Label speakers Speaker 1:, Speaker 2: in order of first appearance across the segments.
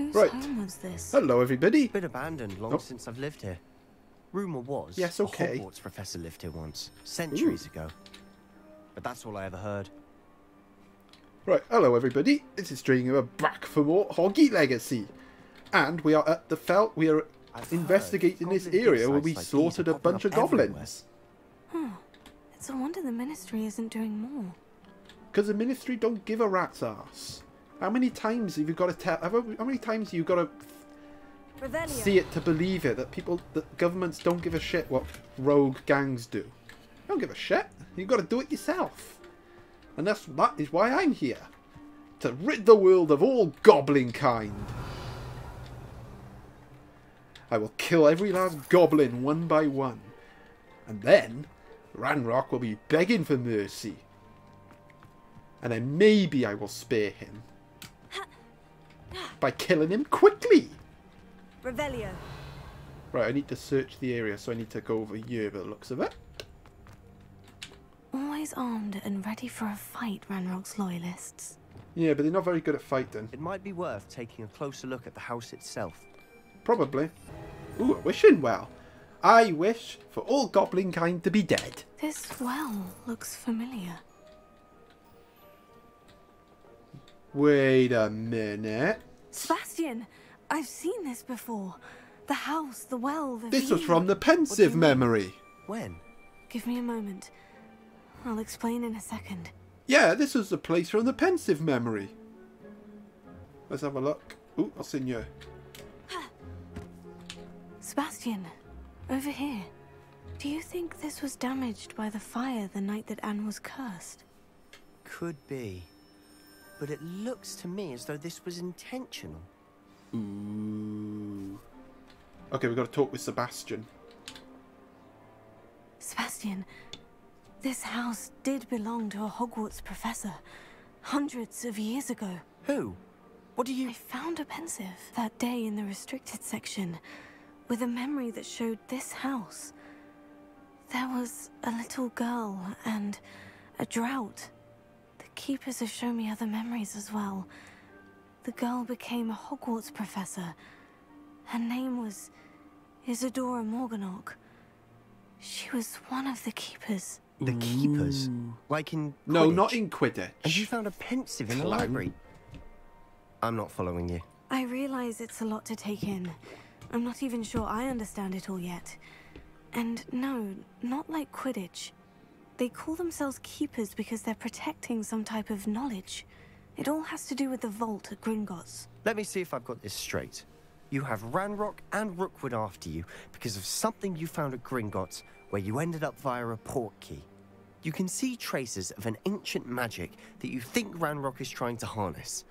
Speaker 1: Whose
Speaker 2: Right.
Speaker 1: home was this?
Speaker 2: Hello, everybody.
Speaker 3: Been abandoned long
Speaker 2: Oh.
Speaker 3: since I've lived here. Rumour was
Speaker 2: Yes,
Speaker 3: a
Speaker 2: okay.
Speaker 3: Hogwarts professor lived here once, centuries ago. But that's all I ever heard.
Speaker 2: Right, hello, everybody. This is Stranger back for more Hoggy Legacy. And we are at the Felt. We are
Speaker 3: I've
Speaker 2: investigating this area where we
Speaker 3: like
Speaker 2: slaughtered a bunch of
Speaker 3: popping up everywhere.
Speaker 2: goblins.
Speaker 1: It's a wonder the ministry isn't doing more.
Speaker 2: Because the ministry don't give a rat's ass. How many times have you got to tell? How many times have you got to
Speaker 1: Revelio.
Speaker 2: see it to believe it that people, that governments don't give a shit what rogue gangs do? They don't give a shit. You've got to do it yourself. And that's that is why I'm here to rid the world of all goblin kind. I will kill every last goblin one by one, and then Ranrock will be begging for mercy. And then maybe I will spare him by killing him quickly.
Speaker 1: Revelio.
Speaker 2: Right, I need to search the area, so I need to go over here by the looks of it.
Speaker 1: Always armed and ready for a fight, Ranrock's loyalists.
Speaker 2: Yeah, but they're not very good at fighting.
Speaker 3: It might be worth taking a closer look at the house itself.
Speaker 2: Probably. Ooh, a wishing well. I wish for all goblin kind to be dead.
Speaker 1: This well looks familiar.
Speaker 2: Wait a minute.
Speaker 1: Sebastian, I've seen this before. The house, the well, the
Speaker 2: This was from the Pensieve
Speaker 3: you mean?
Speaker 2: memory.
Speaker 3: When?
Speaker 1: Give me a moment. I'll explain in a second.
Speaker 2: Yeah, this was the place from the Pensieve memory. Let's have a look. Ooh, what's in here?
Speaker 1: Sebastian, over here. Do you think this was damaged by the fire the night that Anne was cursed?
Speaker 3: Could be. But it looks to me as though this was intentional.
Speaker 2: Ooh. Okay, we've got to talk with Sebastian.
Speaker 1: Sebastian, this house did belong to a Hogwarts professor hundreds of years ago.
Speaker 3: Who? What do you...
Speaker 1: I
Speaker 3: you...
Speaker 1: found a Pensieve that day in the restricted section with a memory that showed this house. There was a little girl and a drought. The keepers have shown me other memories as well. The girl became a Hogwarts professor. Her name was Isidora Morganach. She was one of the keepers.
Speaker 3: The keepers? Like in Quidditch.
Speaker 2: No, not in Quidditch.
Speaker 3: And you found a Pensieve in the library? I'm not following you.
Speaker 1: I realize it's a lot to take in. I'm not even sure I understand it all yet. And no, not like Quidditch. They call themselves keepers because they're protecting some type of knowledge. It all has to do with the vault at Gringotts.
Speaker 3: Let me see if I've got this straight. You have Ranrock and Rookwood after you because of something you found at Gringotts where you ended up via a port key. You can see traces of an ancient magic that you think Ranrock is trying to harness.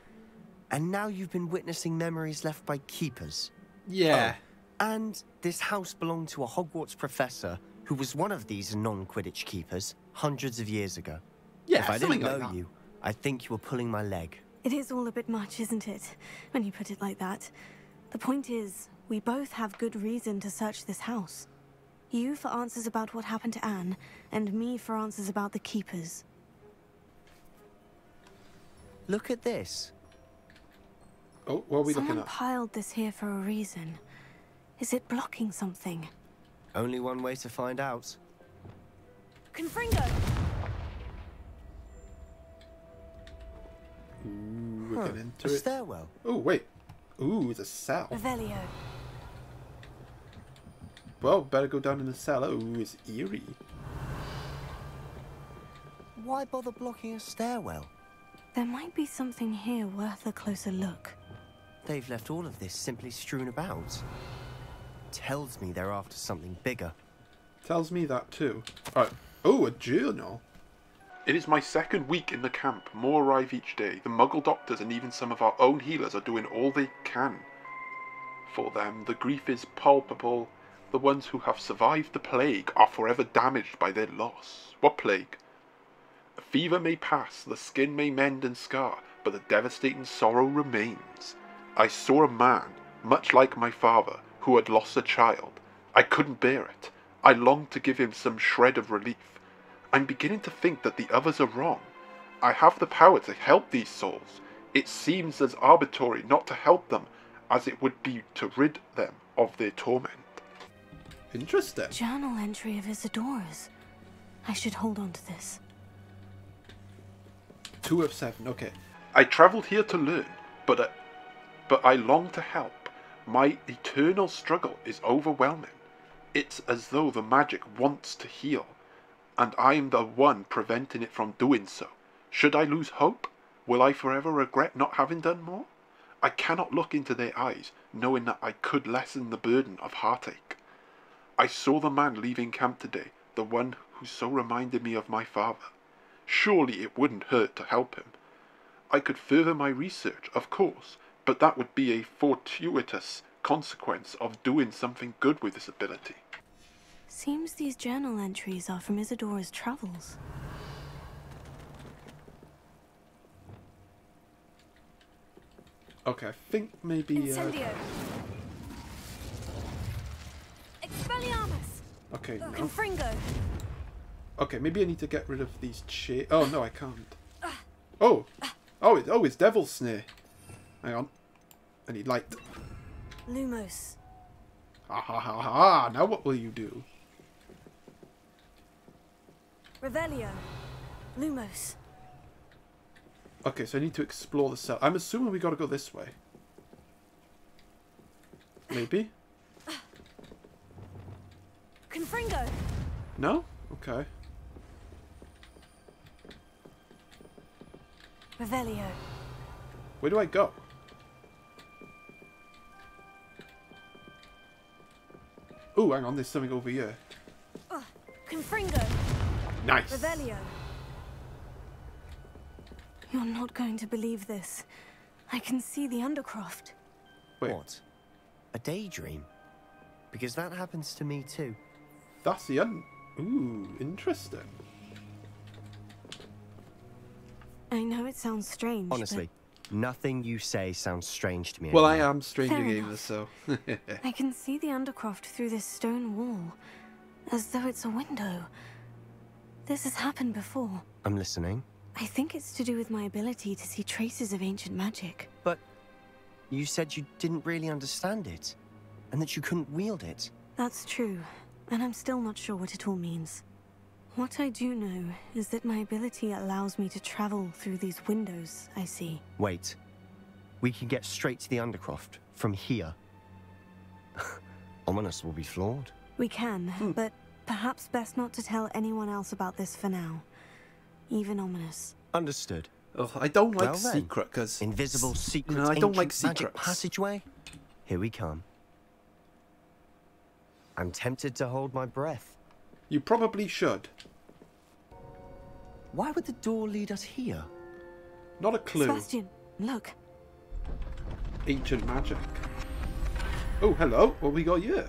Speaker 3: And now you've been witnessing memories left by keepers.
Speaker 2: Yeah.
Speaker 3: Oh, and this house belonged to a Hogwarts professor who was one of these non-Quidditch keepers hundreds of years ago.
Speaker 2: Yeah,
Speaker 3: if I didn't know
Speaker 2: that.
Speaker 3: you, I think you were pulling my leg.
Speaker 1: It is all a bit much, isn't it? When you put it like that. The point is, we both have good reason to search this house. You for answers about what happened to Anne, and me for answers about the keepers.
Speaker 3: Look at this.
Speaker 2: Oh, what are we
Speaker 1: Someone
Speaker 2: looking at?
Speaker 1: piled this here for a reason. Is it blocking something?
Speaker 3: Only one way to find out.
Speaker 1: Confringo!
Speaker 2: Ooh, we're
Speaker 3: Huh,
Speaker 2: getting
Speaker 3: a
Speaker 2: into it.
Speaker 3: stairwell.
Speaker 2: Oh, wait. Ooh, it's a cell.
Speaker 1: Revelio.
Speaker 2: Well, better go down in the cell. Oh, it's eerie.
Speaker 3: Why bother blocking a stairwell?
Speaker 1: There might be something here worth a closer look.
Speaker 3: They've left all of this simply strewn about. Tells me they're after something bigger.
Speaker 2: Tells me that too. Alright. Oh, a journal. It is my second week in the camp. More arrive each day. The muggle doctors and even some of our own healers are doing all they can. For them, the grief is palpable. The ones who have survived the plague are forever damaged by their loss. What plague? A fever may pass, the skin may mend and scar, but the devastating sorrow remains. I saw a man, much like my father, who had lost a child. I couldn't bear it. I longed to give him some shred of relief. I'm beginning to think that the others are wrong. I have the power to help these souls. It seems as arbitrary not to help them
Speaker 4: as it would be to rid them of their torment.
Speaker 2: Interesting.
Speaker 1: Journal entry of Isidora's. I should hold on to this.
Speaker 2: Two of seven. Okay.
Speaker 4: I travelled here to learn, but, uh, but I long to help. My eternal struggle is overwhelming. It's as though the magic wants to heal, and I am the one preventing it from doing so. Should I lose hope? Will I forever regret not having done more? I cannot look into their eyes, knowing that I could lessen the burden of heartache. I saw the man leaving camp today, the one who so reminded me of my father. Surely it wouldn't hurt to help him. I could further my research, of course, but that would be a fortuitous consequence of doing something good with this ability.
Speaker 1: Seems these journal entries are from Isidora's travels.
Speaker 2: Okay, I think maybe. Uh,
Speaker 1: Incendio! Expelliarmus!
Speaker 2: okay, no.
Speaker 1: Confringo!
Speaker 2: Okay, maybe I need to get rid of these cha- Oh no, I can't. Oh, oh, it, oh, it's Devil's Snare. Hang on, I need light.
Speaker 1: Lumos.
Speaker 2: Ha ha ha ha! Now what will you do?
Speaker 1: Revelio. Lumos.
Speaker 2: Okay, so I need to explore the cell. I'm assuming we gotta go this way. Maybe?
Speaker 1: Confringo!
Speaker 2: No? Okay.
Speaker 1: Revelio.
Speaker 2: Where do I go? Oh, hang on, there's something over here.
Speaker 1: Ah, Confringo!
Speaker 2: Nice!
Speaker 1: Revelio. You're not going to believe this. I can see the Undercroft.
Speaker 2: Wait,
Speaker 3: What? A daydream? Because that happens to me too.
Speaker 2: that's the un... Ooh, interesting.
Speaker 1: I know it sounds strange. but
Speaker 3: Honestly, nothing you say sounds strange to me.
Speaker 2: Well, I am Stranger
Speaker 1: Fair
Speaker 2: Gamer,
Speaker 1: enough.
Speaker 2: so...
Speaker 1: I can see the Undercroft through this stone wall, as though it's a window. This has happened before.
Speaker 3: I'm listening.
Speaker 1: I think it's to do with my ability to see traces of ancient magic.
Speaker 3: But you said you didn't really understand it, and that you couldn't wield it.
Speaker 1: That's true, and I'm still not sure what it all means. What I do know is that my ability allows me to travel through these windows I see.
Speaker 3: Wait. We can get straight to the Undercroft from here. Ominis will be floored.
Speaker 1: We can, hmm. but perhaps best not to tell anyone else about this for now. Even Ominis.
Speaker 3: Understood.
Speaker 2: Ugh, I don't like
Speaker 3: Well
Speaker 2: secret, because...
Speaker 3: Invisible secret
Speaker 2: No, I don't like
Speaker 3: ancient magic
Speaker 2: secrets.
Speaker 3: passageway. Here we come. I'm tempted to hold my breath.
Speaker 2: You probably should.
Speaker 3: Why would the door lead us here?
Speaker 2: Not a clue.
Speaker 1: Sebastian, look.
Speaker 2: Ancient magic. Oh, hello. What we got here?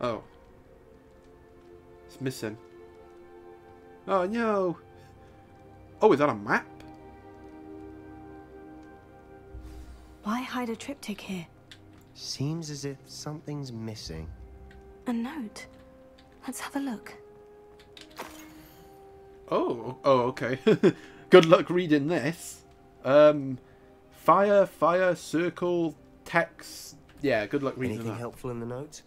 Speaker 2: Oh. It's missing. Oh, no. Oh, is that a map?
Speaker 1: Why hide a triptych here?
Speaker 3: Seems as if something's missing.
Speaker 1: A note. Let's have a look.
Speaker 2: Oh, oh, okay. Good luck reading this. Um, fire, fire, circle, text. Yeah, good luck reading
Speaker 3: Anything
Speaker 2: that.
Speaker 3: helpful in the note?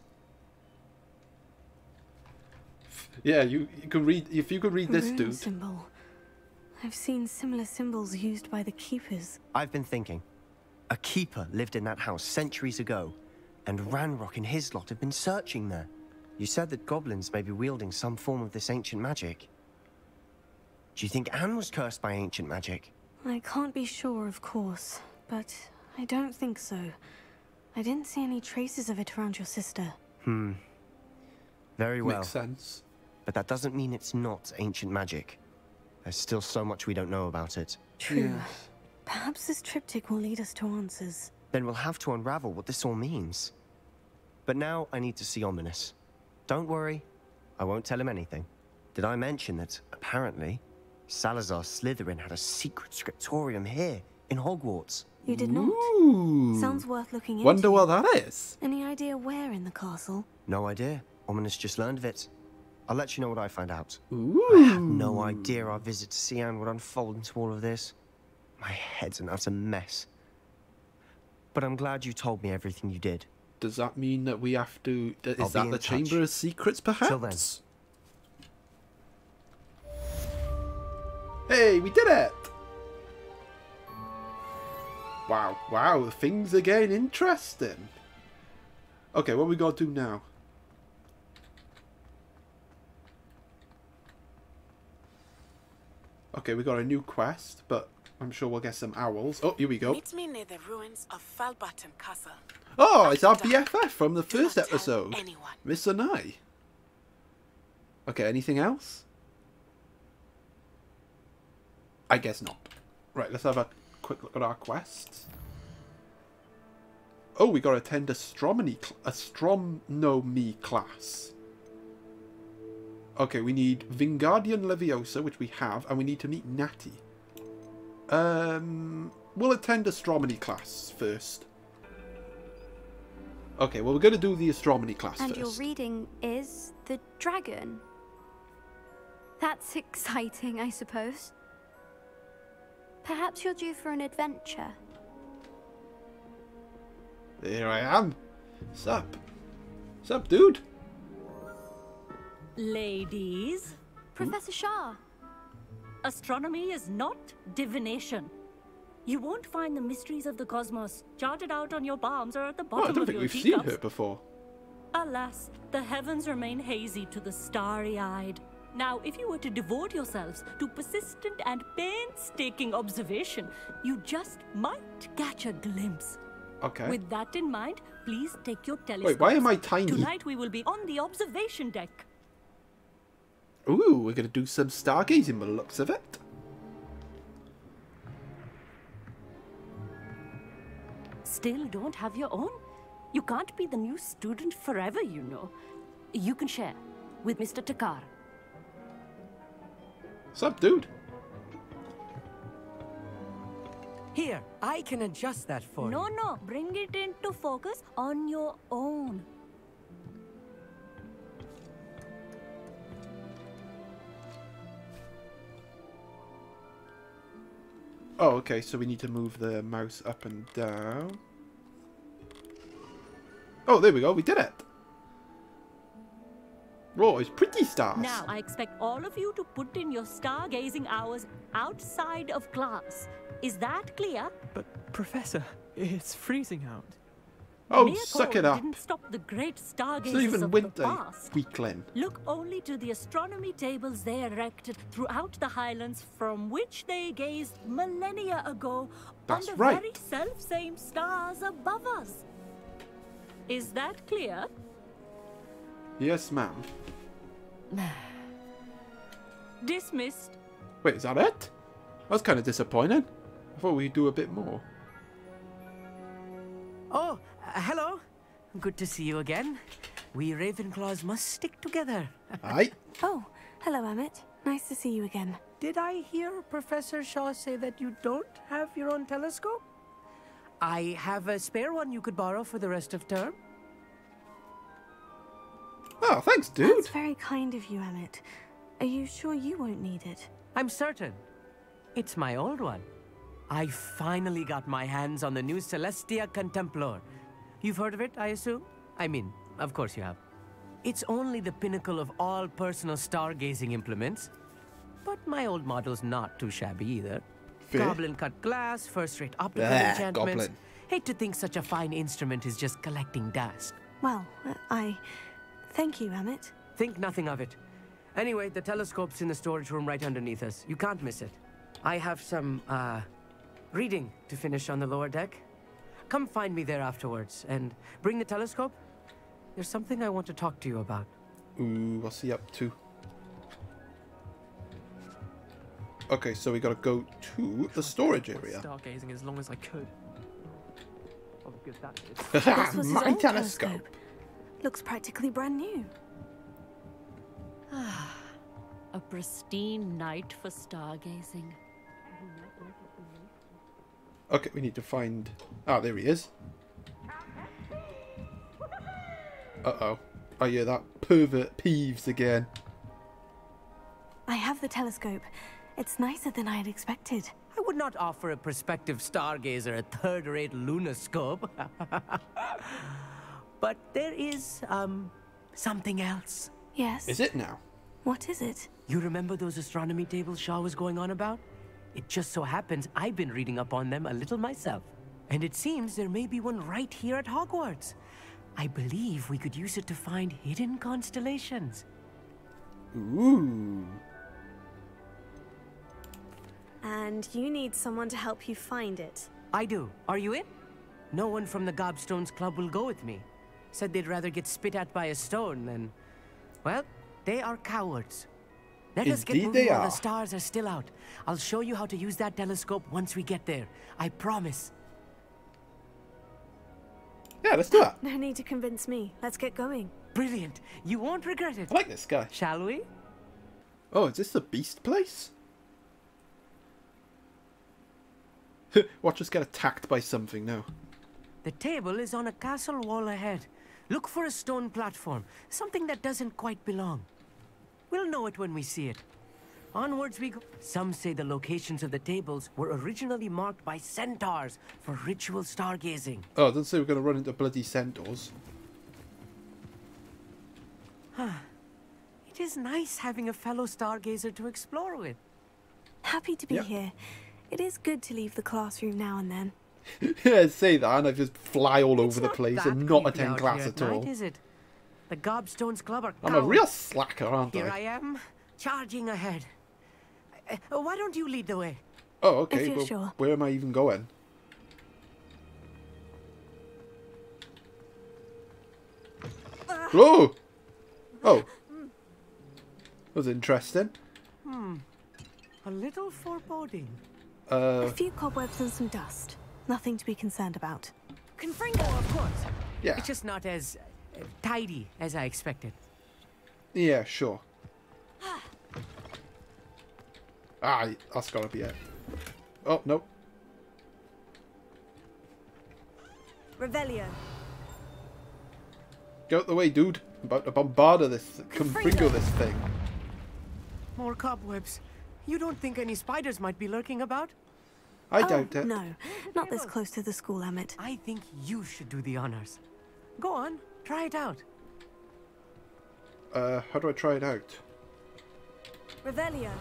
Speaker 2: Yeah, you you can read if you could read this,
Speaker 1: Rune
Speaker 2: dude.
Speaker 1: symbol. I've seen similar symbols used by the keepers.
Speaker 3: I've been thinking. A keeper lived in that house centuries ago, and Ranrock and his lot have been searching there. You said that goblins may be wielding some form of this ancient magic. Do you think Anne was cursed by ancient magic?
Speaker 1: I can't be sure, of course, but I don't think so. I didn't see any traces of it around your sister.
Speaker 3: Hmm. Very well.
Speaker 2: Makes sense.
Speaker 3: But that doesn't mean it's not ancient magic. There's still so much we don't know about it.
Speaker 1: True. Perhaps this triptych will lead us to answers.
Speaker 3: Then we'll have to unravel what this all means. But now I need to see Ominis. Don't worry, I won't tell him anything. Did I mention that, apparently, Salazar Slytherin had a secret scriptorium here, in Hogwarts?
Speaker 1: You did not?
Speaker 2: Ooh.
Speaker 1: Sounds worth looking into.
Speaker 2: Wonder what that is.
Speaker 1: Any idea where in the castle?
Speaker 3: No idea. Ominis just learned of it. I'll let you know what I find out.
Speaker 2: Ooh.
Speaker 3: I had no idea our visit to Cian would unfold into all of this. My head's an utter mess. But I'm glad you told me everything you did.
Speaker 2: Does that mean that we have to... Is
Speaker 3: I'll
Speaker 2: that the
Speaker 3: touch.
Speaker 2: Chamber of Secrets, perhaps?
Speaker 3: Till then.
Speaker 2: Hey, we did it! Wow, wow, things are getting interesting. Okay, what we gotta do now? Okay, we got a new quest, but I'm sure we'll get some owls. Oh, here we go.
Speaker 5: Meet me near the ruins of Falbarton Castle.
Speaker 2: Oh, it's our BFF from the first episode.
Speaker 5: anyone.
Speaker 2: Miss Onai. Okay, anything else? I guess not. Right, let's have a quick look at our quests. Oh, we got to attend astronomy, cl- astronomy class. Okay, we need Wingardium Leviosa, which we have, and we need to meet Natty. Um, we'll attend astronomy class first. Okay, well, we're going to do the astronomy class
Speaker 6: And
Speaker 2: first.
Speaker 6: your reading is The Dragon. That's exciting, I suppose. Perhaps you're due for an adventure.
Speaker 2: There I am. Sup? Sup, dude?
Speaker 7: Ladies,
Speaker 6: Professor Shah,
Speaker 7: astronomy is not divination. You won't find the mysteries of the cosmos charted out on your palms or at the bottom
Speaker 2: Oh, I
Speaker 7: bottom
Speaker 2: don't
Speaker 7: of
Speaker 2: think
Speaker 7: your
Speaker 2: we've seen her before.
Speaker 7: Alas, the heavens remain hazy to the starry-eyed. Now, if you were to devote yourselves to persistent and painstaking observation, you just might catch a glimpse.
Speaker 2: Okay.
Speaker 7: With that in mind, please take your telescope.
Speaker 2: Wait, why am I tiny?
Speaker 7: Tonight we will be on the observation deck.
Speaker 2: Ooh, we're going to do some stargazing by the looks of it.
Speaker 7: Still don't have your own? You can't be the new student forever, you know. You can share with Mr. Thakkar.
Speaker 2: Sup, dude?
Speaker 8: Here, I can adjust that for
Speaker 7: No,
Speaker 8: you.
Speaker 7: no, no, bring it into focus on your own.
Speaker 2: Oh, okay, so we need to move the mouse up and down. Oh, there we go, we did it! Oh, it's pretty stars.
Speaker 7: Now, I expect all of you to put in your stargazing hours outside of class. Is that clear?
Speaker 9: But, Professor, it's freezing out.
Speaker 2: Oh,
Speaker 7: Mere
Speaker 2: suck it up.
Speaker 7: Didn't stop the great
Speaker 2: It's
Speaker 7: stargazers
Speaker 2: not even
Speaker 7: of
Speaker 2: winter,
Speaker 7: the past.
Speaker 2: weakling.
Speaker 7: Look only to the astronomy tables they erected throughout the highlands from which they gazed millennia ago
Speaker 2: That's
Speaker 7: on the
Speaker 2: right.
Speaker 7: very self-same stars above us. Is that clear?
Speaker 2: Yes, ma'am.
Speaker 7: Dismissed.
Speaker 2: Wait, is that it? That's kind of disappointing. I thought we'd do a bit more.
Speaker 8: Oh, Uh, hello. Good to see you again. We Ravenclaws must stick together.
Speaker 2: Aye.
Speaker 1: Oh, hello, Amit. Nice to see you again.
Speaker 8: Did I hear Professor Shah say that you don't have your own telescope? I have a spare one you could borrow for the rest of term.
Speaker 2: Oh, thanks, dude.
Speaker 1: That's very kind of you, Amit. Are you sure you won't need it?
Speaker 8: I'm certain. It's my old one. I finally got my hands on the new Celestia Contemplor. You've heard of it, I assume? I mean, of course you have. It's only the pinnacle of all personal stargazing implements. But my old model's not too shabby either.
Speaker 2: Fair.
Speaker 8: Goblin cut glass, first-rate optical
Speaker 2: Blah,
Speaker 8: enchantments.
Speaker 2: goblin.
Speaker 8: Hate to think such a fine instrument is just collecting dust.
Speaker 1: Well, uh, I... Thank you, Amit.
Speaker 8: Think nothing of it. Anyway, the telescope's in the storage room right underneath us. You can't miss it. I have some, uh, reading to finish on the lower deck. Come find me there afterwards and bring the telescope. There's something I want to talk to you about.
Speaker 2: Ooh, what's he up to? Okay, so we gotta go to the storage area.
Speaker 9: Stargazing as long as I could. Oh, good that is.
Speaker 1: This was his
Speaker 2: My
Speaker 1: old
Speaker 2: telescope.
Speaker 1: Looks practically brand new.
Speaker 7: Ah, a pristine night for stargazing.
Speaker 2: Okay, we need to find. Ah, there he is. Uh oh. Oh yeah, that pervert Peeves again.
Speaker 1: I have the telescope. It's nicer than I had expected.
Speaker 8: I would not offer a prospective stargazer a third-rate lunoscope. but there is, um, something else.
Speaker 1: Yes.
Speaker 2: Is it now?
Speaker 1: What is it?
Speaker 8: You remember those astronomy tables Shah was going on about? It just so happens I've been reading up on them a little myself. And it seems there may be one right here at Hogwarts. I believe we could use it to find hidden constellations.
Speaker 2: Ooh.
Speaker 1: And you need someone to help you find it.
Speaker 8: I do. Are you in? No one from the Gobstones Club will go with me. Said they'd rather get spit at by a stone than... Well, they are cowards. Let us get
Speaker 2: Indeed
Speaker 8: moving
Speaker 2: they
Speaker 8: while
Speaker 2: are.
Speaker 8: the stars are still out. I'll show you how to use that telescope once we get there. I promise.
Speaker 2: Yeah, let's do it.
Speaker 1: No need to convince me. Let's get going.
Speaker 8: Brilliant. You won't regret it.
Speaker 2: I like this guy.
Speaker 8: Shall we?
Speaker 2: Oh, is this the beast place? Watch us get attacked by something now.
Speaker 8: The table is on a castle wall ahead. Look for a stone platform, something that doesn't quite belong. We'll know it when we see it. Onwards we go. Some say the locations of the tables were originally marked by centaurs for ritual stargazing.
Speaker 2: Oh, it doesn't say we're going to run into bloody centaurs. Huh.
Speaker 8: It is nice having a fellow stargazer to explore with.
Speaker 1: Happy to be
Speaker 2: Yeah.
Speaker 1: here. It is good to leave the classroom now and then.
Speaker 2: yeah, say that and I just fly all
Speaker 8: It's
Speaker 2: over the place and not attend class
Speaker 8: here
Speaker 2: at
Speaker 8: night,
Speaker 2: all.
Speaker 8: is it? The Gobstones Club are
Speaker 2: I'm a real slacker, aren't
Speaker 8: Here
Speaker 2: I?
Speaker 8: I am, charging ahead. Uh, why don't you lead the way?
Speaker 2: Oh, okay.
Speaker 1: If you're
Speaker 2: Well,
Speaker 1: sure.
Speaker 2: where am I even going? Oh! Oh. That was interesting. Hmm.
Speaker 8: A little foreboding.
Speaker 1: Uh, A
Speaker 2: Uh,
Speaker 1: few cobwebs and some dust. Nothing to be concerned about.
Speaker 8: Confringo, of course.
Speaker 2: yeah.
Speaker 8: It's just not as uh, tidy as I expected.
Speaker 2: Yeah, sure. Ah, that's gotta be it. Oh, no.
Speaker 1: Revelio.
Speaker 2: Get out the way, dude. I'm about to bombard this, confringo this thing.
Speaker 8: More cobwebs. You don't think any spiders might be lurking about?
Speaker 2: I
Speaker 1: oh,
Speaker 2: doubt it.
Speaker 1: No, not this close to the school, Amit.
Speaker 8: I think you should do the honors. Go on, try it out.
Speaker 2: Uh, how do I try it out?
Speaker 1: Revelio.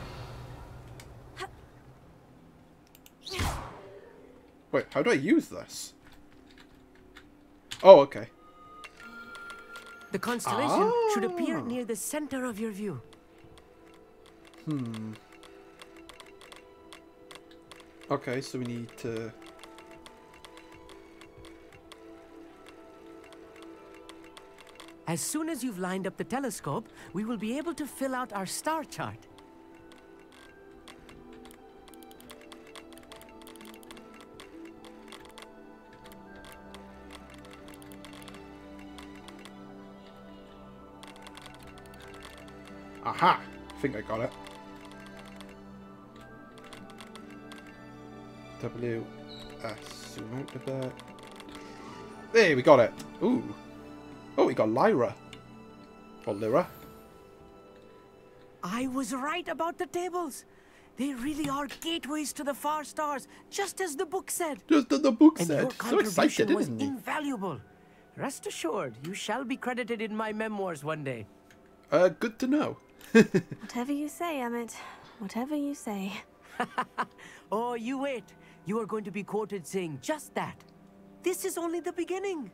Speaker 2: Wait, how do I use this? Oh, okay.
Speaker 8: The constellation should appear
Speaker 2: Ah.
Speaker 8: near the center of your view.
Speaker 2: Hmm. Okay, so we need to...
Speaker 8: As soon as you've lined up the telescope, we will be able to fill out our star chart.
Speaker 2: Aha! I think I got it. W S. There, we got it. Ooh. Oh, we got Lyra. Or Lyra.
Speaker 8: I was right about the tables. They really are gateways to the far stars, just as the book said.
Speaker 2: Just as the book
Speaker 8: And
Speaker 2: said.
Speaker 8: your
Speaker 2: So excited,
Speaker 8: was
Speaker 2: isn't he?
Speaker 8: invaluable. Rest assured, you shall be credited in my memoirs one day.
Speaker 2: Uh, good to know.
Speaker 1: Whatever you say, Amit. Whatever you say.
Speaker 8: Oh, you wait. You are going to be quoted saying just that. This is only the beginning.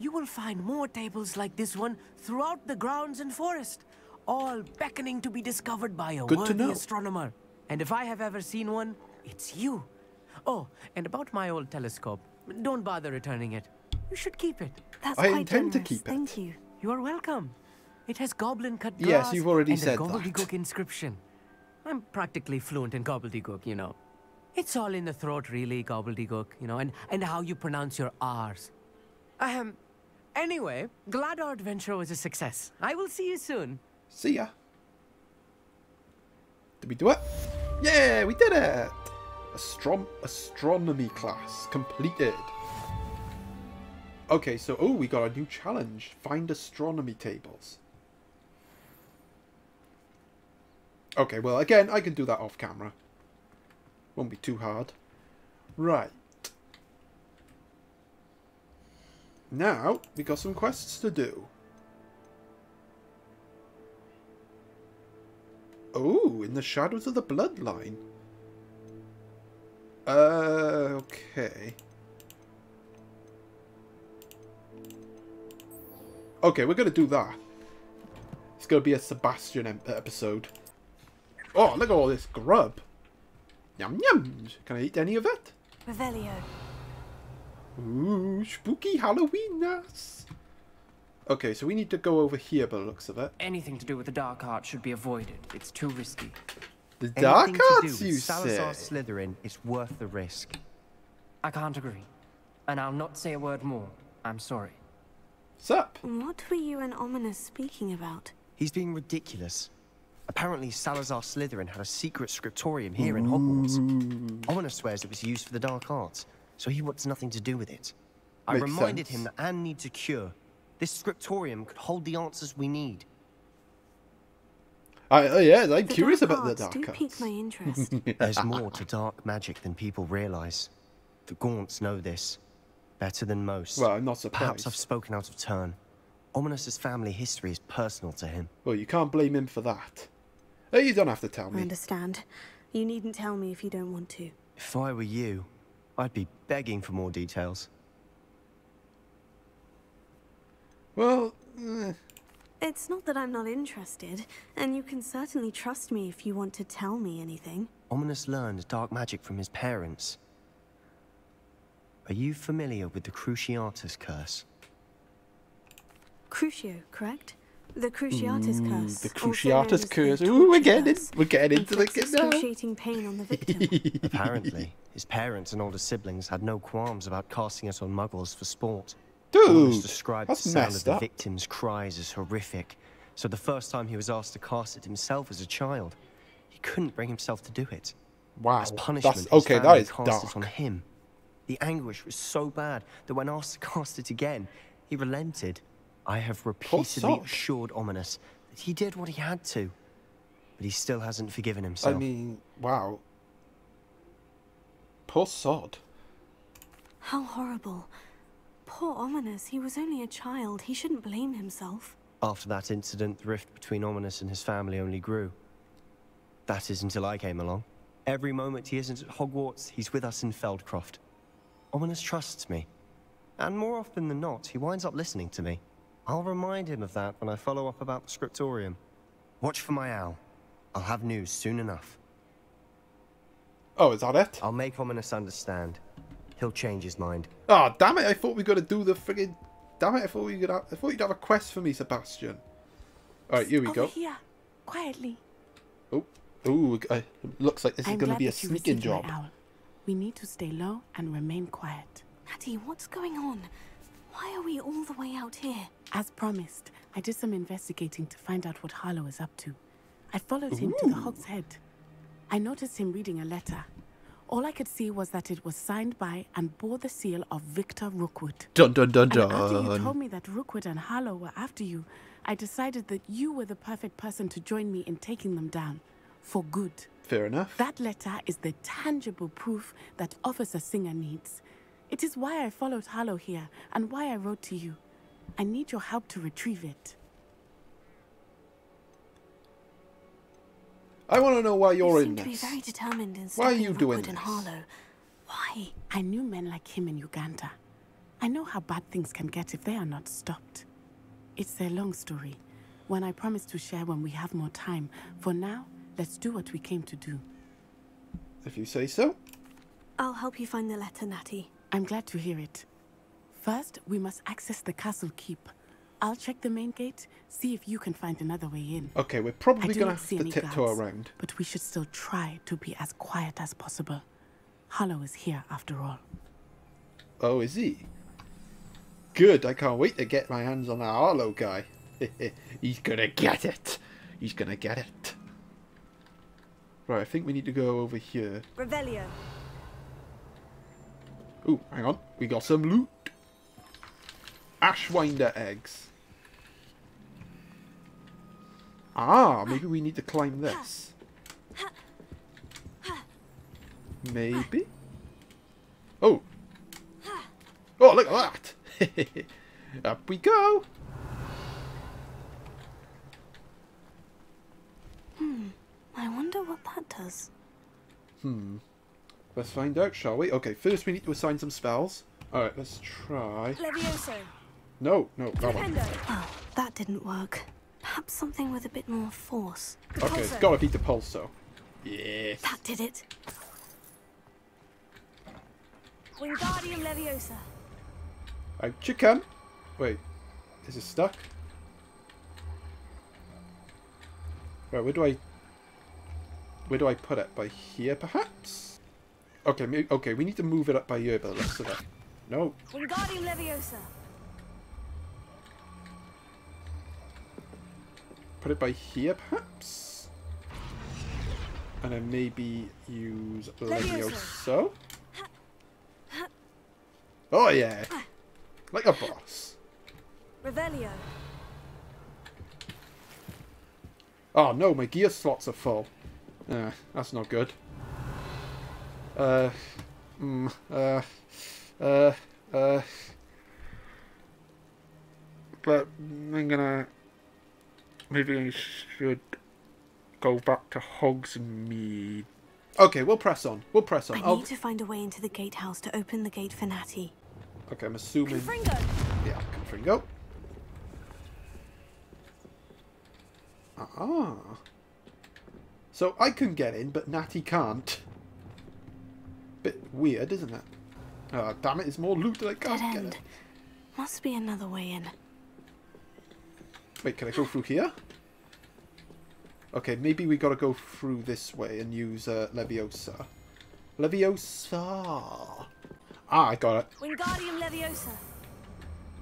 Speaker 8: You will find more tables like this one throughout the grounds and forest, all beckoning to be discovered by a
Speaker 2: Good to
Speaker 8: worthy
Speaker 2: know.
Speaker 8: astronomer. And if I have ever seen one, it's you. Oh, and about my old telescope, don't bother returning it. You should keep it.
Speaker 1: That's
Speaker 2: I
Speaker 1: quite
Speaker 2: intend to keep it.
Speaker 1: Thank you.
Speaker 8: You are welcome. It has goblin cut glass
Speaker 2: Yes, you've already
Speaker 8: and
Speaker 2: said
Speaker 8: a
Speaker 2: that.
Speaker 8: gobbledygook inscription. I'm practically fluent in gobbledygook, you know. It's all in the throat, really, gobbledygook, you know, and, and how you pronounce your R's. Ahem. Anyway, glad our adventure was a success. I will see you soon.
Speaker 2: See ya. Did we do it? Yeah, we did it! Astrom astronomy class completed. Okay, so oh, we got a new challenge. Find astronomy tables. Okay, well, again, I can do that off camera. Won't be too hard. Right. Now, we got some quests to do. Oh, in the shadows of the bloodline. Uh, okay. Okay, we're gonna do that. It's gonna be a Sebastian episode. Oh, look at all this grub. Yum yum. Can I eat any of it?
Speaker 1: Revelio.
Speaker 2: Ooh, spooky Halloweenness. Okay, so we need to go over here by the looks of it.
Speaker 9: Anything to do with the dark art should be avoided. It's too risky.
Speaker 2: The dark
Speaker 3: Anything
Speaker 2: arts,
Speaker 3: with
Speaker 2: you
Speaker 3: Salazar
Speaker 2: say?
Speaker 3: Slytherin is worth the risk.
Speaker 9: I can't agree. And I'll not say a word more. I'm sorry.
Speaker 2: What's up?
Speaker 1: What were you and Ominis speaking about?
Speaker 3: He's being ridiculous. Apparently, Salazar Slytherin had a secret scriptorium here in Hogwarts. Ominis swears it was used for the dark arts, so he wants nothing to do with it. I
Speaker 2: Makes
Speaker 3: reminded
Speaker 2: sense.
Speaker 3: him that Anne needs a cure. This scriptorium could hold the answers we need.
Speaker 2: I, oh yeah, I'm
Speaker 1: The
Speaker 2: curious
Speaker 1: dark
Speaker 2: about the
Speaker 1: arts
Speaker 2: dark
Speaker 1: do
Speaker 2: arts.
Speaker 1: pique my interest.
Speaker 3: There's more to dark magic than people realize. The Gaunts know this. Better than most.
Speaker 2: Well, I'm not
Speaker 3: Perhaps. I've spoken out of turn. Ominis's family history is personal to him.
Speaker 2: Well, you can't blame him for that. Hey, you don't have to tell me.
Speaker 1: I understand. You needn't tell me if you don't want to.
Speaker 3: If I were you, I'd be begging for more details.
Speaker 2: Well, eh,
Speaker 1: It's not that I'm not interested, and you can certainly trust me if you want to tell me anything.
Speaker 3: Ominis learned dark magic from his parents. Are you familiar with the Cruciatus curse?
Speaker 1: Crucio, correct? The Cruciatus mm, curse.
Speaker 2: the Cruciatus curse. Ooh, we're getting in- we're getting into the
Speaker 1: inflicts
Speaker 2: now.
Speaker 1: excruciating pain on the victim.
Speaker 3: Apparently, his parents and older siblings had no qualms about casting it on muggles for sport.
Speaker 2: Dude,
Speaker 3: Ominis described
Speaker 2: that's
Speaker 3: the sound of the
Speaker 2: up.
Speaker 3: victim's cries as horrific. So the first time he was asked to cast it himself as a child, he couldn't bring himself to do it.
Speaker 2: wow.
Speaker 3: As punishment,
Speaker 2: That's okay. That
Speaker 3: family
Speaker 2: is
Speaker 3: cast it on
Speaker 2: dark.
Speaker 3: him. The anguish was so bad that when asked to cast it again, he relented. I have repeatedly assured Ominis that he did what he had to, but he still hasn't forgiven himself.
Speaker 2: I mean, wow. Poor sod.
Speaker 1: How horrible. Poor Ominis, he was only a child. He shouldn't blame himself.
Speaker 3: After that incident, the rift between Ominis and his family only grew. That is until I came along. Every moment he isn't at Hogwarts, he's with us in Feldcroft. Ominis trusts me. And more often than not, he winds up listening to me. I'll remind him of that when I follow up about the scriptorium. Watch for my owl. I'll have news soon enough.
Speaker 2: Oh, is that it?
Speaker 3: I'll make Ominis understand. He'll change his mind.
Speaker 2: Oh, damn it! I thought we were gonna do the friggin'. Damn it! I thought we could. Have... I thought you'd have a quest for me, Sebastian. All right, here we
Speaker 5: Over
Speaker 2: go.
Speaker 5: here, quietly.
Speaker 2: Oh, ooh, uh, looks like this is
Speaker 5: I'm
Speaker 2: gonna be a
Speaker 5: that you
Speaker 2: sneaking
Speaker 5: my
Speaker 2: job.
Speaker 5: owl. We need to stay low and remain quiet.
Speaker 1: Natty, what's going on? Why are we all the way out here?
Speaker 5: As promised, I did some investigating to find out what Harlow is up to. I followed him to the Hog's Head. I noticed him reading a letter. All I could see was that it was signed by and bore the seal of Victor Rookwood.
Speaker 2: Dun dun dun
Speaker 5: And after you told me that Rookwood and Harlow were after you, I decided that you were the perfect person to join me in taking them down. For good.
Speaker 2: Fair enough.
Speaker 5: That letter is the tangible proof that Officer Singer needs. It is why I followed Harlow here and why I wrote to you. I need your help to retrieve it.
Speaker 2: I want to know why
Speaker 1: You
Speaker 2: you're
Speaker 1: seem
Speaker 2: in
Speaker 1: to be
Speaker 2: this.
Speaker 1: very determined in
Speaker 2: Why are you doing this?
Speaker 1: Harlow. Why?
Speaker 5: I knew men like him in Uganda. I know how bad things can get if they are not stopped. It's a long story, one I promise to share when we have more time. For now, let's do what we came to do.
Speaker 2: If you say so.
Speaker 1: I'll help you find the letter, Natty.
Speaker 5: I'm glad to hear it. First, we must access the castle keep. I'll check the main gate, see if you can find another way in.
Speaker 2: Okay, we're
Speaker 5: I
Speaker 2: probably
Speaker 5: do
Speaker 2: gonna
Speaker 5: not
Speaker 2: have
Speaker 5: see
Speaker 2: to
Speaker 5: any
Speaker 2: tiptoe
Speaker 5: guards,
Speaker 2: around.
Speaker 5: But we should still try to be as quiet as possible. Harlow is here after all.
Speaker 2: Oh, is he? Good. I can't wait to get my hands on that Arlo guy. He's gonna get it. He's gonna get it. Right, I think we need to go over here.
Speaker 1: Revelio.
Speaker 2: Ooh, hang on. We got some loot. Ashwinder eggs. Ah, maybe we need to climb this. Maybe? Oh. Oh, look at that. Up we go.
Speaker 1: Hmm. I wonder what that does.
Speaker 2: Hmm. Let's find out, shall we? Okay, first we need to assign some spells. Alright, let's try.
Speaker 1: Levioso.
Speaker 2: No, no, that one.
Speaker 1: Oh, that didn't work. Perhaps something with a bit more force.
Speaker 2: Okay, it's gotta be Depulso. Yes.
Speaker 1: That did it.
Speaker 10: Wingardium Leviosa.
Speaker 2: Out you come. Wait, is it stuck? Right, where do I... Where do I put it? By here, perhaps? Okay, maybe, okay, we need to move it up by here by the looks of it. No.
Speaker 10: Wingardium Leviosa.
Speaker 2: Put it by here, perhaps? And then maybe use Levioso. Oh, yeah. Like a boss.
Speaker 10: Revelio.
Speaker 2: Oh, no, my gear slots are full. Uh, that's not good. Uh, mm, uh, uh, uh, but I'm gonna, maybe I should go back to Hogsmeade. Okay, we'll press on. We'll press on.
Speaker 1: I
Speaker 2: I'll-
Speaker 1: need to find a way into the gatehouse to open the gate for Natty.
Speaker 2: Okay, I'm assuming.
Speaker 10: Confringo.
Speaker 2: Yeah, Confringo. Ah. So I can get in, but Natty can't. Bit weird, isn't it? Ah, damn it, it's more loot that I can't get
Speaker 1: end. Must be another way in.
Speaker 2: Wait, can I go through here? Okay, maybe we gotta go through this way and use uh, Leviosa. Leviosa! Ah, I got it.
Speaker 10: Wingardium Leviosa.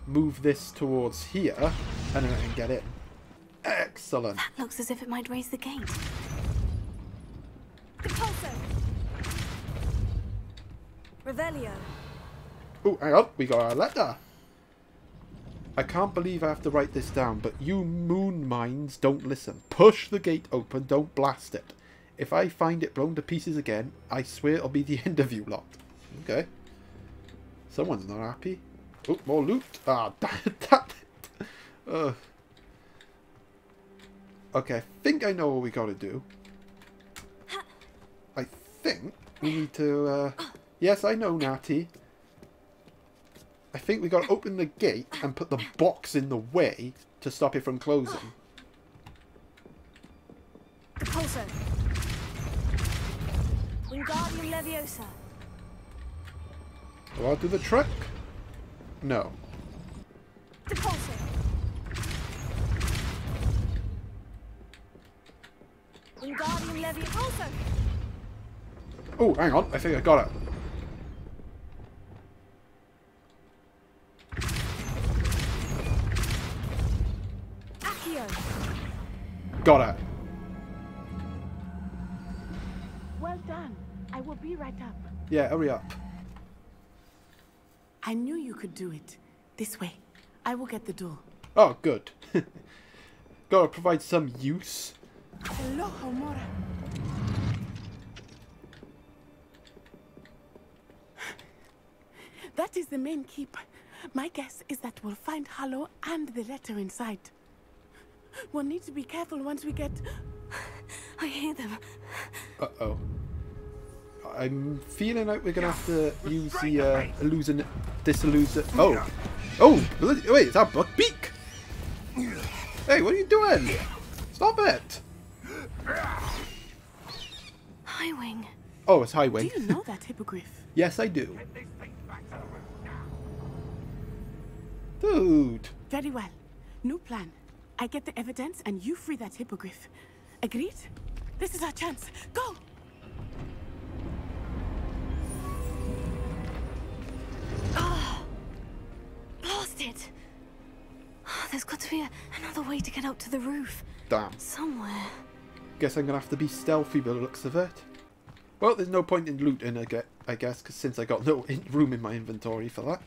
Speaker 2: Move this towards here, and then I can get in. Excellent.
Speaker 1: That looks as if it might raise the gate.
Speaker 10: Revelio.
Speaker 2: Oh, hang on, we got a letter. I can't believe I have to write this down, but you moon minds don't listen. Push the gate open, don't blast it. If I find it blown to pieces again, I swear it'll be the end of you lot. Okay. Someone's not happy. Oh, more loot. Ah, that. Uh. Okay, I think I know what we gotta do. I think we need to, uh... Yes, I know, Natty. I think we gotta open the gate and put the box in the way to stop it from closing.
Speaker 10: Compulso. Wingardium Leviosa.
Speaker 2: Will I do the trick? No.
Speaker 10: Compulso. Wingardium Leviosa.
Speaker 2: Oh, hang on. I think I got it. Got it.
Speaker 5: Well done. I will be right up.
Speaker 2: Yeah, hurry up.
Speaker 5: I knew you could do it. This way. I will get the door.
Speaker 2: Oh, good. Gotta provide some use.
Speaker 5: Hello, Homora. That is the main keep. My guess is that we'll find Harlow and the letter inside. We'll need to be careful once we get.
Speaker 1: I hear them.
Speaker 2: Uh-oh. I'm feeling like we're gonna have to use the uh, illusion, disillusion. Oh, oh! Wait, is that Buckbeak? Hey, what are you doing? Stop it!
Speaker 1: Highwing.
Speaker 2: Oh, it's
Speaker 5: Do
Speaker 2: Highwing.
Speaker 5: you know that hippogriff?
Speaker 2: yes, I do. Dude.
Speaker 5: Very well. New plan. I get the evidence and you free that hippogriff. Agreed? This is our chance. Go! Ah!
Speaker 1: Lost it. Oh, there's got to be a, another way to get up to the roof.
Speaker 2: Damn.
Speaker 1: Somewhere.
Speaker 2: Guess I'm gonna have to be stealthy by the looks of it. Well, there's no point in looting, I get, I guess, because since I got no in room in my inventory for that.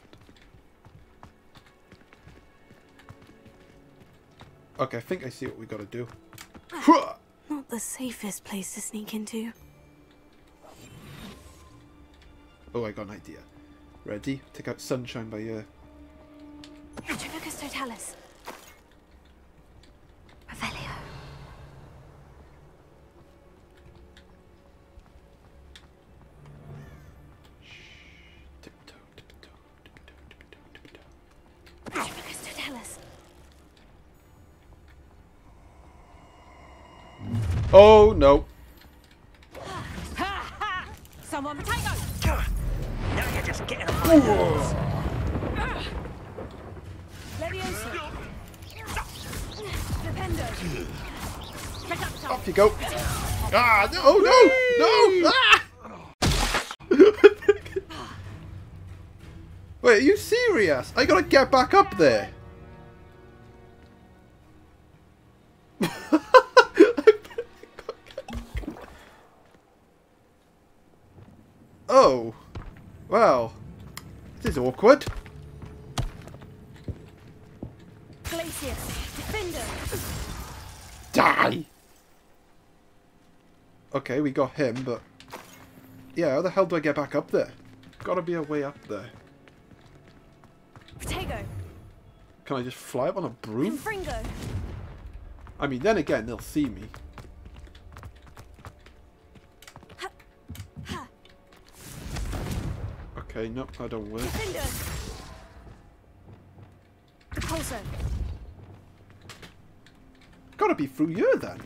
Speaker 2: Okay, I think I see what we gotta do.
Speaker 1: Not the safest place to sneak into.
Speaker 2: Oh, I got an idea. Ready? Take out Sunshine by uh
Speaker 1: Petrificus
Speaker 2: Totalus. No.
Speaker 10: Someone potato!
Speaker 8: Now you're just getting on my nerves.
Speaker 10: Leviosa! Dependo! Projectile!
Speaker 2: Off you go. Ah, no, oh, no, no. Ah! Wait, are you serious? I gotta get back up there. oh. Well. This is awkward.
Speaker 10: Glacius! Defender!
Speaker 2: Die! Okay, we got him, but... Yeah, how the hell do I get back up there? Gotta be a way up there.
Speaker 10: Protego!
Speaker 2: Can I just fly up on a broom?
Speaker 10: Confringo!
Speaker 2: I mean, then again, they'll see me. Okay, nope, that don't work.
Speaker 10: Defender!
Speaker 2: Gotta be through here then.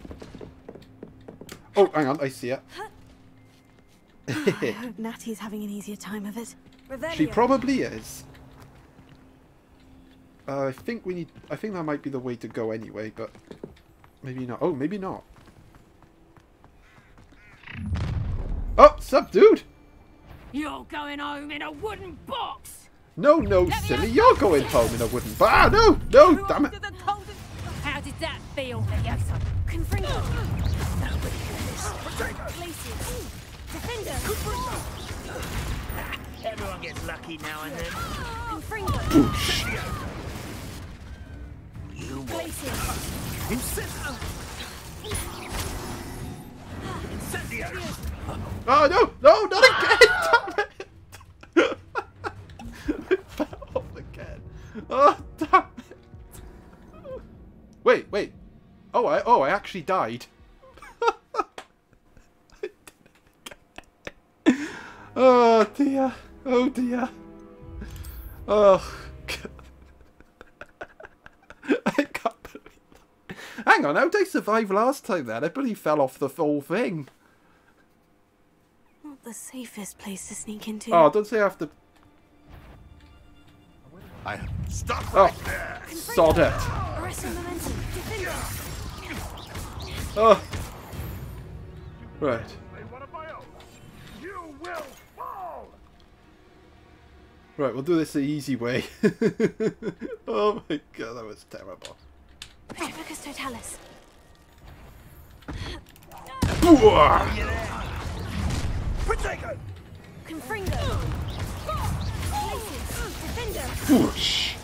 Speaker 2: Oh, hang on, I see it.
Speaker 1: I hope Natty's having an easier time of it.
Speaker 10: Revelio!
Speaker 2: she probably is. Uh, I think we need... I think that might be the way to go anyway, but... Maybe not. Oh, maybe not. Oh, sup, dude?
Speaker 10: You're going home in a wooden box!
Speaker 2: No, no, silly. You're going home in a wooden box! Ah, no, no, damn it.
Speaker 10: How did that feel, Leviosa? Confringo! Glacius! Defender!
Speaker 8: Everyone gets lucky now and then.
Speaker 10: Confringo!
Speaker 8: You won't.
Speaker 10: Glacius!
Speaker 8: Incendio!
Speaker 2: Oh, no, no, not Oh, I, oh, I actually died. oh, dear. Oh, dear. Oh, God. I can't believe Hang on, how did I survive last time then? I bloody fell off the whole thing.
Speaker 1: Not the safest place to sneak into.
Speaker 2: Oh, don't say I have to...
Speaker 11: I stop
Speaker 2: Oh, there! sod it.
Speaker 10: Arresting momentum! Defender!
Speaker 2: Oh. Right.
Speaker 11: You will fall.
Speaker 2: Right, we'll do this the easy way. oh my god, that was terrible.
Speaker 1: Petrificus Totalus.
Speaker 11: Protego.
Speaker 10: Confringo! Defender!
Speaker 2: Whoosh.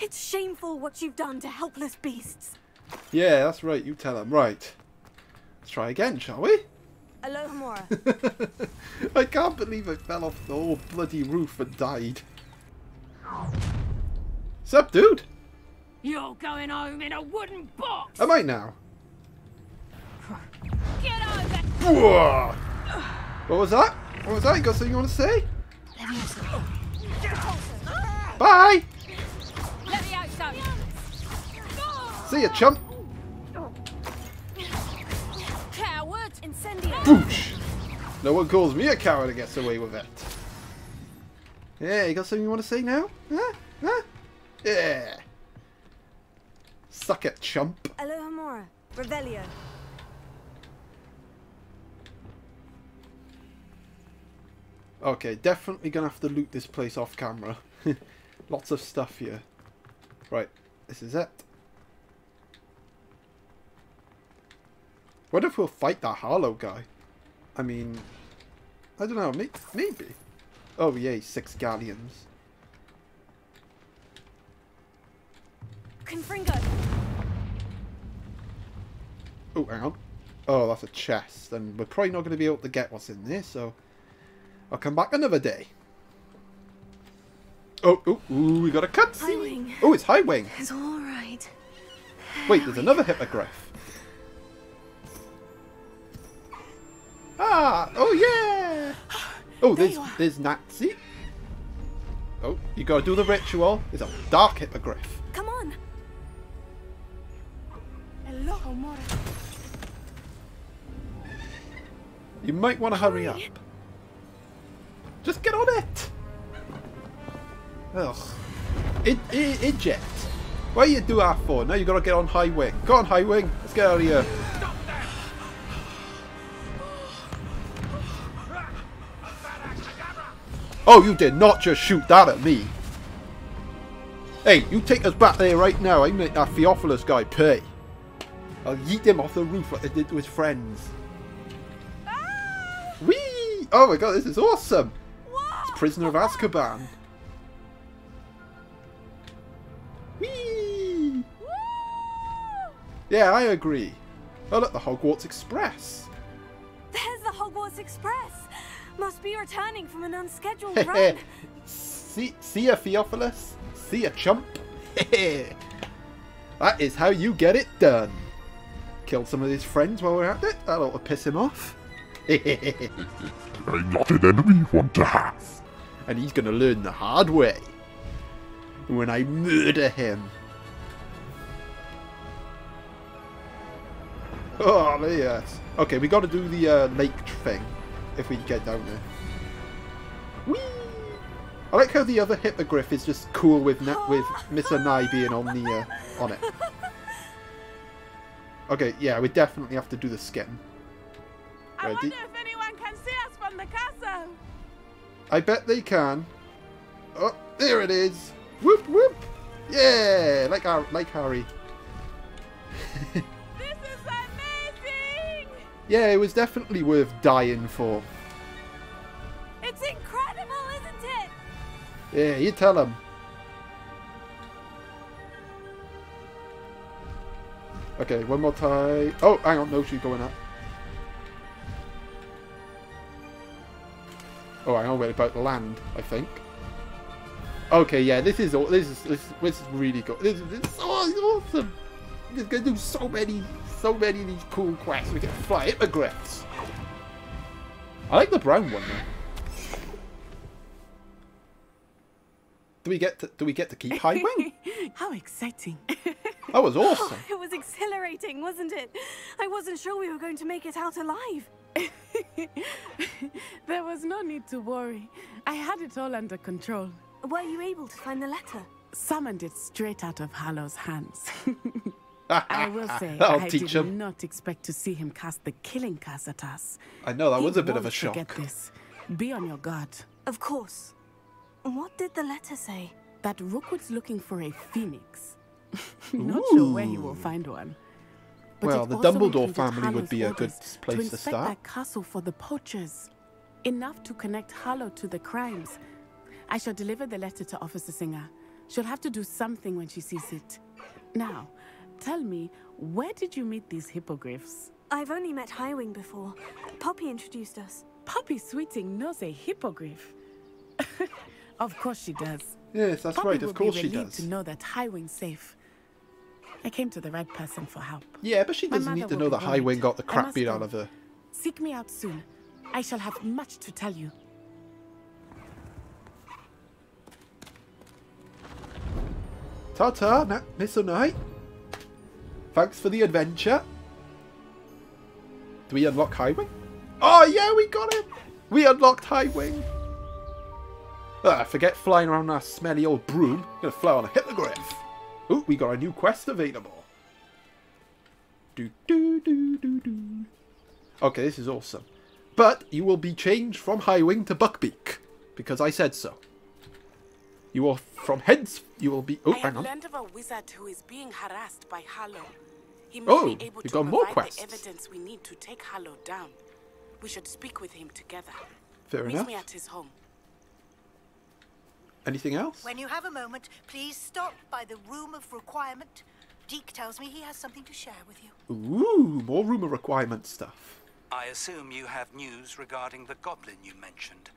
Speaker 1: It's shameful what you've done to helpless beasts.
Speaker 2: Yeah, that's right, you tell him. Right. Let's try again, shall we?
Speaker 10: Alohomora!
Speaker 2: I can't believe I fell off the whole bloody roof and died. Sup, dude?
Speaker 10: You're going home in a wooden box!
Speaker 2: Am I now?
Speaker 10: Get over!
Speaker 2: Whoa. What was that? What was that? You got something you want to say? Bye!
Speaker 10: Let me Leviosa!
Speaker 2: See ya, chump. Boosh! No one calls me a coward and gets away with it. Yeah, you got something you want to say now? Huh? Huh? Yeah. Suck it, chump.
Speaker 10: Alohomora! Revelio!
Speaker 2: Okay, definitely gonna have to loot this place off camera. Lots of stuff here. Right, this is it. What if we'll fight that Harlow guy? I mean, I don't know, may maybe. Oh yay, six galleons.
Speaker 10: Confringo!
Speaker 2: Oh, hang on. Oh, that's a chest, and we're probably not going to be able to get what's in there, so I'll come back another day. Oh, oh, ooh, we got a cutscene. Oh, it's Highwing.
Speaker 1: It's all right.
Speaker 2: Wait, there's another hippogriff. Ah, oh yeah. Oh, there's there's Natsai. Oh, you gotta do the ritual. It's a dark hippogriff.
Speaker 1: Come on.
Speaker 2: You might want to hurry up. Just get on it. Ugh. It, it, eject. What you do that for? Now you gotta get on Highwing. Go on Highwing. Let's get out of here. Oh, you did not just shoot that at me. Hey, you take us back there right now. I make that Theophilus guy pay. I'll yeet him off the roof like I did to his friends. Ah! Whee! Oh my god, this is awesome! It's Prisoner of Azkaban. Whee! Yeah, I agree. Oh look, the Hogwarts Express.
Speaker 1: There's the Hogwarts Express. Must be returning from an unscheduled run.
Speaker 2: see, see ya, Theophilus? See ya, chump? that is how you get it done. Killed some of his friends while we're at it. That ought to piss him off.
Speaker 11: I'm not an enemy you want to have.
Speaker 2: and he's gonna learn the hard way. When I murder him. Oh, yes. Okay, we gotta do the uh, lake thing if we get down there. Whee! I like how the other hippogriff is just cool with Na with Miss Onai being on the uh, on it. Okay, yeah, we definitely have to do the skin.
Speaker 5: I wonder if anyone can see us from the castle.
Speaker 2: I bet they can. Oh, there it is. Whoop whoop. Yeah, like Har- like Harry.
Speaker 5: This is amazing!
Speaker 2: Yeah, it was definitely worth dying for.
Speaker 1: It's incredible, isn't it?
Speaker 2: Yeah, you tell him. Okay, one more time. Oh, hang on, no, she's going up. Oh, hang on, we're about to land, I think. Okay, yeah, this is all. This is this, this is really good. This, this is so awesome. We're gonna do so many, so many of these cool quests. We can fly hippogriffs. I like the brown one though. Do we get to, do we get to keep high wing?
Speaker 5: How exciting.
Speaker 2: That was oh, awesome.
Speaker 1: It was exhilarating, wasn't it? I wasn't sure we were going to make it out alive.
Speaker 5: there was no need to worry. I had it all under control.
Speaker 1: Were you able to find the letter?
Speaker 5: Summoned it straight out of Harlow's hands. I will say,
Speaker 2: That'll
Speaker 5: I
Speaker 2: teach
Speaker 5: did
Speaker 2: him.
Speaker 5: not expect to see him cast the killing curse at us.
Speaker 2: I know that
Speaker 5: He
Speaker 2: was a bit of a
Speaker 5: won't
Speaker 2: shock.
Speaker 5: Forget this. Be on your guard.
Speaker 1: Of course. What did the letter say?
Speaker 5: That Rookwood's looking for a phoenix. not sure where he will find one. But
Speaker 2: Well, the Dumbledore
Speaker 5: included
Speaker 2: family would be a good place to
Speaker 5: inspect
Speaker 2: start.
Speaker 5: that castle for the poachers. Enough to connect Harlow to the crimes. I shall deliver the letter to Officer Singer. She'll have to do something when she sees it. Now, tell me, where did you meet these hippogriffs?
Speaker 1: I've only met Highwing before. Poppy introduced us.
Speaker 5: Poppy Sweeting knows a hippogriff. of course she does.
Speaker 2: Yes, that's
Speaker 5: Poppy
Speaker 2: right.
Speaker 5: will
Speaker 2: Of course
Speaker 5: be
Speaker 2: she
Speaker 5: relieved
Speaker 2: does.
Speaker 5: to know that Highwing's safe. I came to the right person for help.
Speaker 2: Yeah, but she doesn't need to know that
Speaker 5: Highwing
Speaker 2: got the crap beat out of her.
Speaker 5: Seek me out soon. I shall have much to tell you.
Speaker 2: Ta-ta, Na- Miss Onai. Thanks for the adventure. Do we unlock Highwing? Oh yeah, we got him. We unlocked Highwing. Ah, forget flying around that smelly old broom. Gonna fly on a hippogriff. Ooh, we got a new quest available. Do do do do do. Okay, this is awesome. But you will be changed from Highwing to Buckbeak because I said so. You will from hence you will be. Oh,
Speaker 5: I have
Speaker 2: hang on.
Speaker 5: learned of a wizard who is being harassed by Harlow. He may
Speaker 2: Oh,
Speaker 5: be able
Speaker 2: you
Speaker 5: to
Speaker 2: got more
Speaker 5: provide
Speaker 2: quests.
Speaker 5: the evidence we need to take Harlow down. We should speak with him together.
Speaker 2: Fair
Speaker 5: Meet
Speaker 2: enough.
Speaker 5: me at his home.
Speaker 2: Anything else?
Speaker 12: When you have a moment, please stop by the Room of Requirement. Deek tells me he has something to share with you.
Speaker 2: Ooh, more Room of requirement stuff.
Speaker 13: I assume you have news regarding the goblin you mentioned.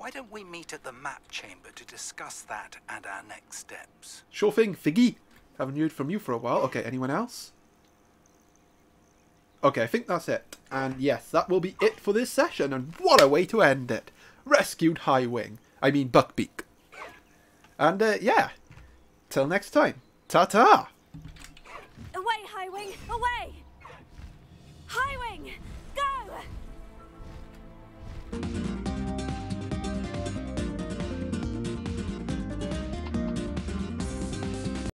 Speaker 13: Why don't we meet at the map chamber to discuss that and our next steps?
Speaker 2: Sure thing, Figgy. Haven't heard from you for a while. Okay, anyone else? Okay, I think that's it. And yes, that will be it for this session, and what a way to end it. Rescued Highwing. I mean, Buckbeak. And, uh, yeah. Till next time. Ta-ta!
Speaker 1: Away, Highwing! Away! Highwing! Go!